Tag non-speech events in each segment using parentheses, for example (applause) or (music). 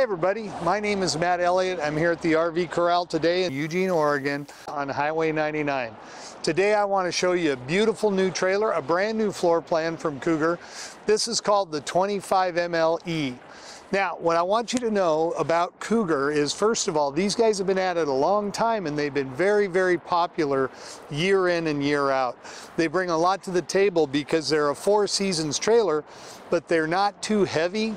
Hi everybody, my name is Matt Elliott. I'm here at the RV Corral today in Eugene, Oregon on Highway 99. Today I want to show you a beautiful new trailer, a brand new floor plan from Cougar. This is called the 25MLE. Now, what I want you to know about Cougar is, first of all, these guys have been at it a long time and they've been very, very popular year in and year out. They bring a lot to the table because they're a four seasons trailer, but they're not too heavy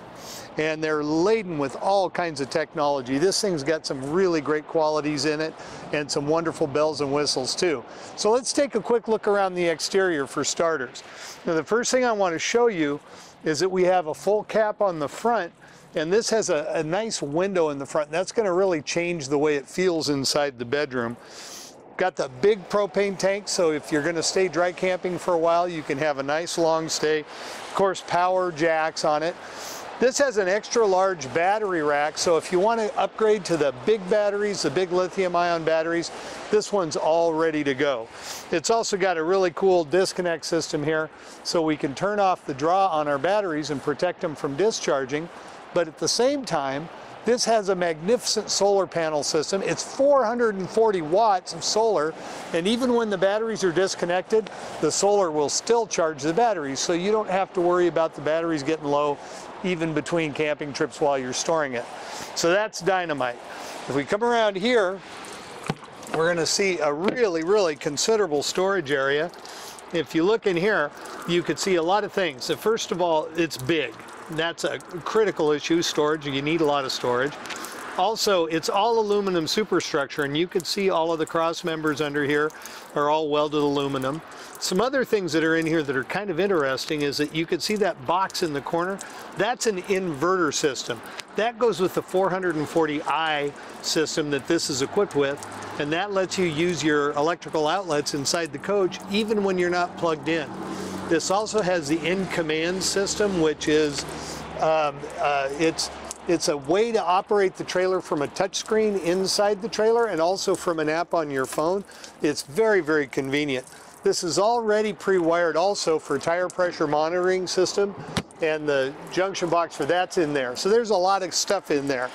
and they're laden with all kinds of technology. This thing's got some really great qualities in it and some wonderful bells and whistles too. So let's take a quick look around the exterior for starters. Now the first thing I want to show you is that we have a full cap on the front and this has a, a nice window in the front. That's going to really change the way it feels inside the bedroom. Got the big propane tank, so if you're going to stay dry camping for a while, you can have a nice long stay. Of course, power jacks on it. This has an extra large battery rack, so if you want to upgrade to the big batteries, the big lithium ion batteries, this one's all ready to go. It's also got a really cool disconnect system here, so we can turn off the draw on our batteries and protect them from discharging. But at the same time, this has a magnificent solar panel system. It's 440 watts of solar, and even when the batteries are disconnected, the solar will still charge the batteries, so you don't have to worry about the batteries getting low even between camping trips while you're storing it. So that's dynamite. If we come around here, we're gonna see a really, really considerable storage area. If you look in here, you could see a lot of things. So first of all, it's big that's a critical issue, storage. You need a lot of storage. Also, it's all aluminum superstructure, and you can see all of the cross members under here are all welded aluminum. Some other things that are in here that are kind of interesting is that you can see that box in the corner. That's an inverter system. That goes with the 440i system that this is equipped with, and that lets you use your electrical outlets inside the coach even when you're not plugged in. This also has the in-command system, which is um, uh, it's it's a way to operate the trailer from a touchscreen inside the trailer and also from an app on your phone. It's very, very convenient. This is already pre-wired also for tire pressure monitoring system and the junction box for that's in there. So there's a lot of stuff in there.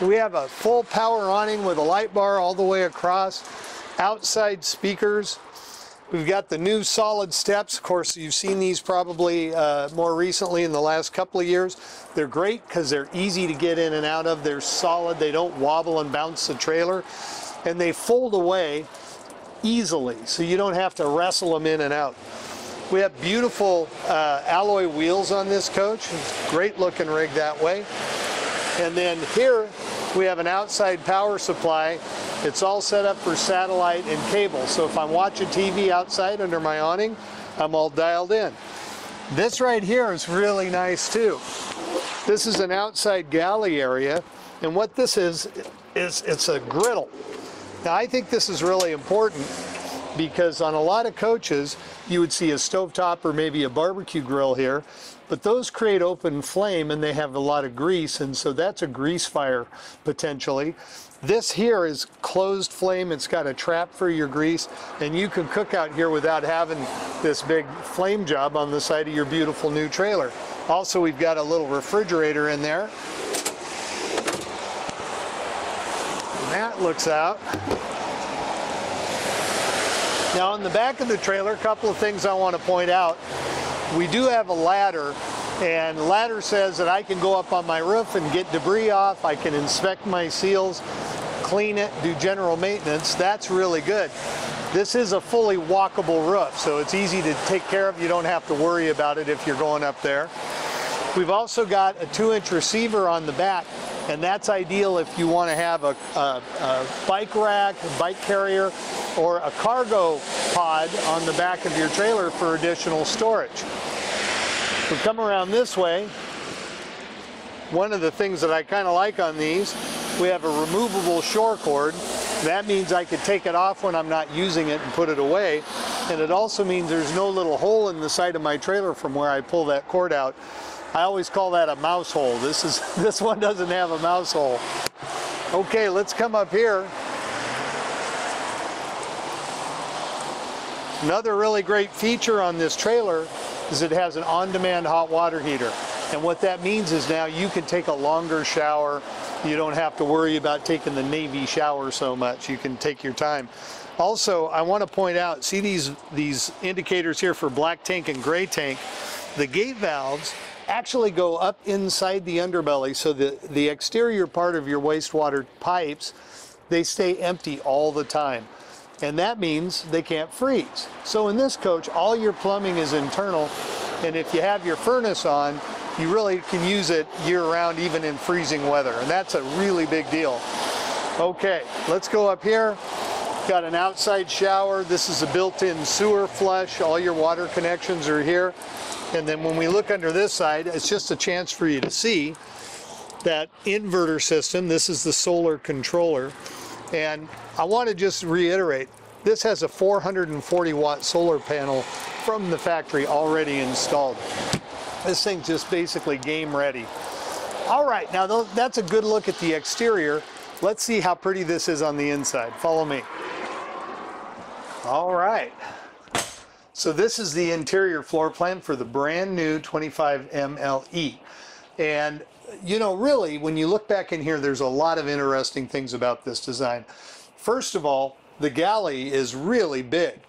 We have a full power awning with a light bar all the way across, outside speakers, We've got the new solid steps. Of course, you've seen these probably uh, more recently in the last couple of years. They're great because they're easy to get in and out of. They're solid. They don't wobble and bounce the trailer. And they fold away easily, so you don't have to wrestle them in and out. We have beautiful uh, alloy wheels on this coach. Great looking rig that way. And then here we have an outside power supply it's all set up for satellite and cable. So if I'm watching TV outside under my awning, I'm all dialed in. This right here is really nice too. This is an outside galley area. And what this is, is it's a griddle. Now I think this is really important because on a lot of coaches, you would see a stovetop or maybe a barbecue grill here, but those create open flame and they have a lot of grease, and so that's a grease fire potentially. This here is closed flame. It's got a trap for your grease, and you can cook out here without having this big flame job on the side of your beautiful new trailer. Also, we've got a little refrigerator in there. And that looks out. Now on the back of the trailer, a couple of things I want to point out. We do have a ladder and ladder says that I can go up on my roof and get debris off. I can inspect my seals clean it, do general maintenance, that's really good. This is a fully walkable roof, so it's easy to take care of. You don't have to worry about it if you're going up there. We've also got a two inch receiver on the back, and that's ideal if you want to have a, a, a bike rack, a bike carrier, or a cargo pod on the back of your trailer for additional storage. We come around this way. One of the things that I kind of like on these we have a removable shore cord. That means I could take it off when I'm not using it and put it away. And it also means there's no little hole in the side of my trailer from where I pull that cord out. I always call that a mouse hole. This is (laughs) this one doesn't have a mouse hole. Okay, let's come up here. Another really great feature on this trailer is it has an on-demand hot water heater. And what that means is now you can take a longer shower you don't have to worry about taking the Navy shower so much. You can take your time. Also, I want to point out, see these, these indicators here for black tank and gray tank? The gate valves actually go up inside the underbelly so the, the exterior part of your wastewater pipes, they stay empty all the time. And that means they can't freeze. So in this coach, all your plumbing is internal. And if you have your furnace on, you really can use it year round, even in freezing weather. And that's a really big deal. Okay, let's go up here. Got an outside shower. This is a built-in sewer flush. All your water connections are here. And then when we look under this side, it's just a chance for you to see that inverter system. This is the solar controller. And I want to just reiterate, this has a 440 watt solar panel from the factory already installed. This thing's just basically game ready. All right, now that's a good look at the exterior. Let's see how pretty this is on the inside. Follow me. All right. So this is the interior floor plan for the brand new 25 MLE. And you know, really, when you look back in here, there's a lot of interesting things about this design. First of all, the galley is really big.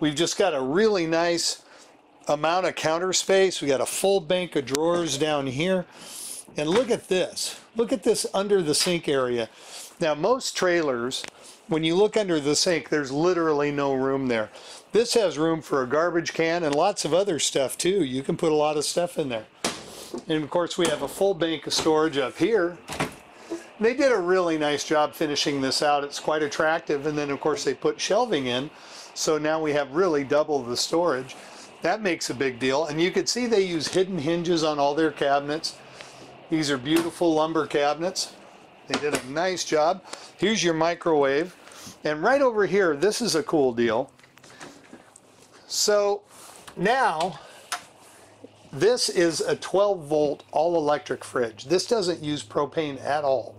We've just got a really nice amount of counter space. We got a full bank of drawers down here. And look at this. Look at this under the sink area. Now, most trailers, when you look under the sink, there's literally no room there. This has room for a garbage can and lots of other stuff too. You can put a lot of stuff in there. And of course we have a full bank of storage up here. They did a really nice job finishing this out. It's quite attractive. And then of course they put shelving in. So now we have really double the storage. That makes a big deal. And you can see they use hidden hinges on all their cabinets. These are beautiful lumber cabinets. They did a nice job. Here's your microwave. And right over here, this is a cool deal. So now this is a 12 volt all electric fridge. This doesn't use propane at all.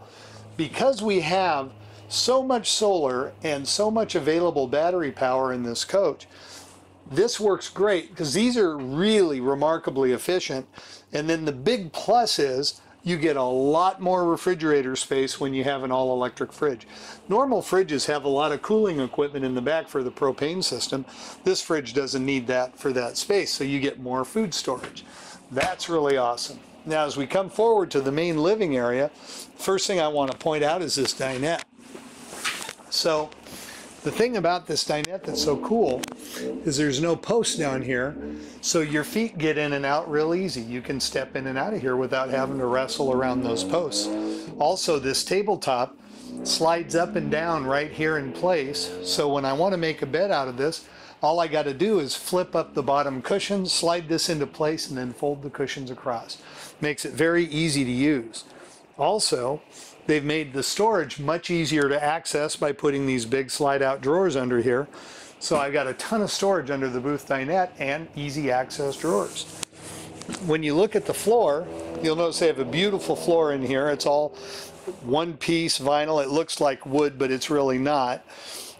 Because we have so much solar and so much available battery power in this coach, this works great because these are really remarkably efficient. And then the big plus is you get a lot more refrigerator space when you have an all-electric fridge. Normal fridges have a lot of cooling equipment in the back for the propane system. This fridge doesn't need that for that space, so you get more food storage. That's really awesome. Now, as we come forward to the main living area, first thing I want to point out is this dinette. So the thing about this dinette that's so cool is there's no post down here, so your feet get in and out real easy. You can step in and out of here without having to wrestle around those posts. Also, this tabletop slides up and down right here in place, so when I want to make a bed out of this, all I got to do is flip up the bottom cushion, slide this into place, and then fold the cushions across. Makes it very easy to use. Also, They've made the storage much easier to access by putting these big slide out drawers under here. So I've got a ton of storage under the booth dinette and easy access drawers. When you look at the floor, you'll notice they have a beautiful floor in here. It's all one piece vinyl. It looks like wood, but it's really not.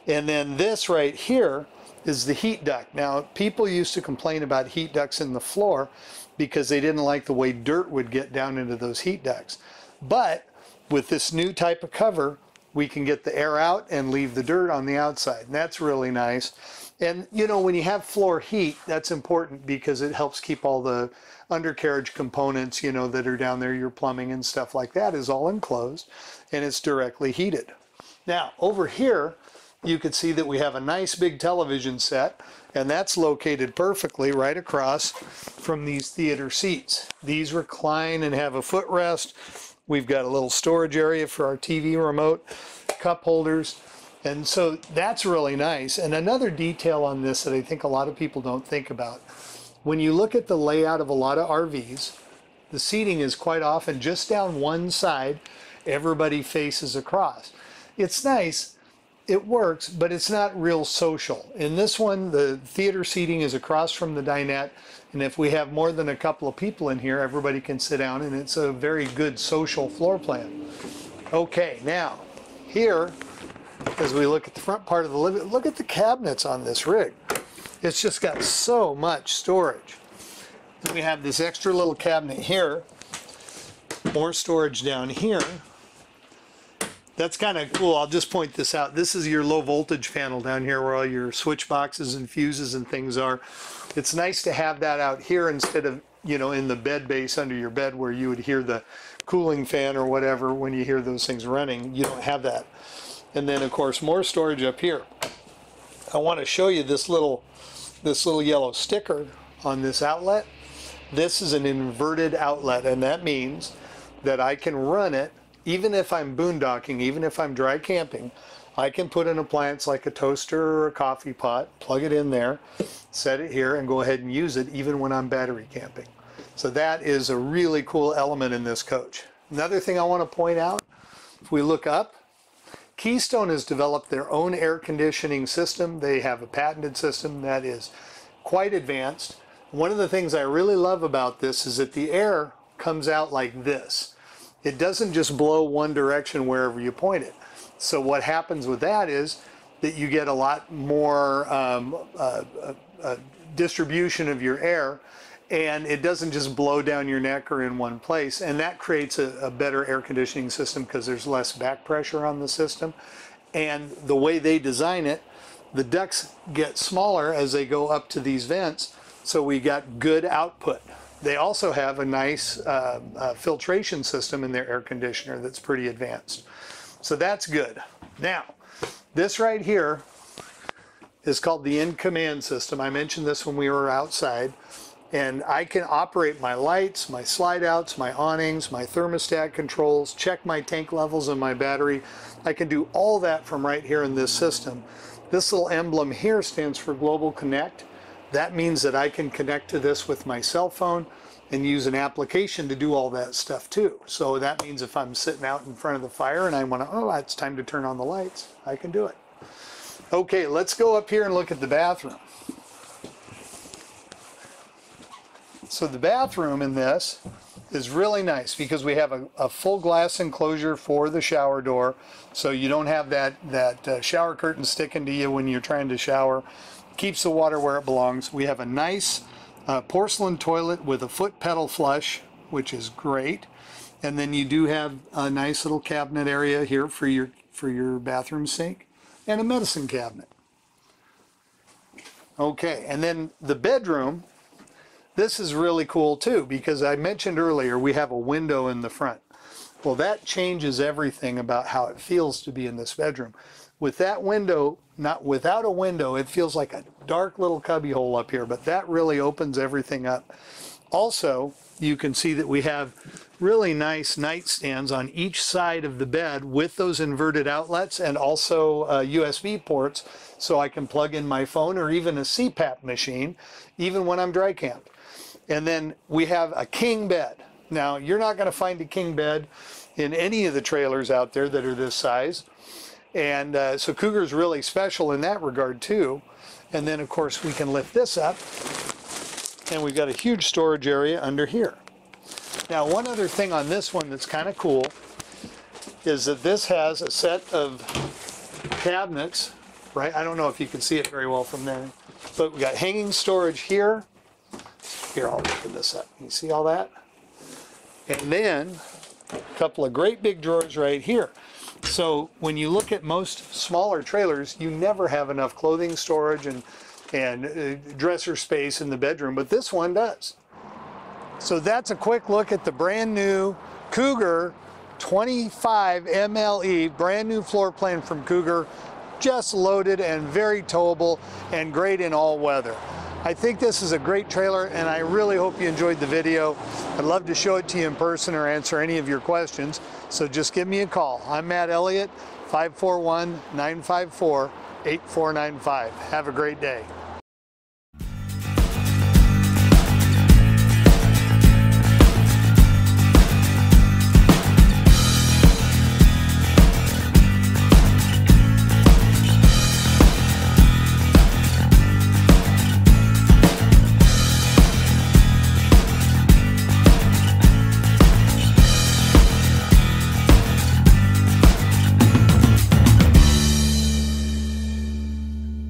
And then this right here is the heat duct. Now, people used to complain about heat ducts in the floor because they didn't like the way dirt would get down into those heat ducts. But with this new type of cover, we can get the air out and leave the dirt on the outside. And that's really nice. And you know, when you have floor heat, that's important because it helps keep all the undercarriage components, you know, that are down there, your plumbing and stuff like that is all enclosed and it's directly heated. Now, over here, you can see that we have a nice big television set and that's located perfectly right across from these theater seats. These recline and have a footrest We've got a little storage area for our TV remote, cup holders. And so that's really nice. And another detail on this that I think a lot of people don't think about. When you look at the layout of a lot of RVs, the seating is quite often just down one side, everybody faces across. It's nice, it works, but it's not real social. In this one, the theater seating is across from the dinette, and if we have more than a couple of people in here, everybody can sit down and it's a very good social floor plan. Okay, now here, as we look at the front part of the living, look at the cabinets on this rig. It's just got so much storage. Then we have this extra little cabinet here, more storage down here, that's kind of cool. I'll just point this out. This is your low voltage panel down here where all your switch boxes and fuses and things are. It's nice to have that out here instead of, you know, in the bed base under your bed where you would hear the cooling fan or whatever when you hear those things running. You don't have that. And then of course more storage up here. I want to show you this little this little yellow sticker on this outlet. This is an inverted outlet and that means that I can run it even if I'm boondocking, even if I'm dry camping, I can put an appliance like a toaster or a coffee pot, plug it in there, set it here, and go ahead and use it even when I'm battery camping. So that is a really cool element in this coach. Another thing I want to point out, if we look up, Keystone has developed their own air conditioning system. They have a patented system that is quite advanced. One of the things I really love about this is that the air comes out like this. It doesn't just blow one direction wherever you point it. So what happens with that is that you get a lot more um, uh, uh, uh, distribution of your air and it doesn't just blow down your neck or in one place. And that creates a, a better air conditioning system because there's less back pressure on the system. And the way they design it, the ducts get smaller as they go up to these vents. So we got good output. They also have a nice uh, uh, filtration system in their air conditioner that's pretty advanced. So that's good. Now, this right here is called the in-command system. I mentioned this when we were outside. And I can operate my lights, my slide outs, my awnings, my thermostat controls, check my tank levels and my battery. I can do all that from right here in this system. This little emblem here stands for Global Connect. That means that I can connect to this with my cell phone and use an application to do all that stuff too. So that means if I'm sitting out in front of the fire and I want to, oh, it's time to turn on the lights, I can do it. Okay, let's go up here and look at the bathroom. So the bathroom in this is really nice because we have a, a, full glass enclosure for the shower door so you don't have that that uh, shower curtain sticking to you when you're trying to shower keeps the water where it belongs we have a nice uh, porcelain toilet with a foot pedal flush which is great and then you do have a nice little cabinet area here for your for your bathroom sink and a medicine cabinet okay and then the bedroom this is really cool too because I mentioned earlier we have a window in the front. Well, that changes everything about how it feels to be in this bedroom. With that window, not without a window, it feels like a dark little cubby hole up here, but that really opens everything up. Also, you can see that we have really nice nightstands on each side of the bed with those inverted outlets and also uh, USB ports so I can plug in my phone or even a CPAP machine even when I'm dry camped. And then we have a king bed. Now, you're not going to find a king bed in any of the trailers out there that are this size. And uh, so Cougar's really special in that regard too. And then of course we can lift this up and we've got a huge storage area under here. Now one other thing on this one that's kind of cool is that this has a set of cabinets, right? I don't know if you can see it very well from there, but we got hanging storage here here, I'll open this up. You see all that? And then a couple of great big drawers right here. So when you look at most smaller trailers, you never have enough clothing storage and, and uh, dresser space in the bedroom, but this one does. So that's a quick look at the brand new Cougar 25 MLE, brand new floor plan from Cougar, just loaded and very towable and great in all weather. I think this is a great trailer and I really hope you enjoyed the video. I'd love to show it to you in person or answer any of your questions. So just give me a call. I'm Matt Elliott, 541-954-8495. Have a great day.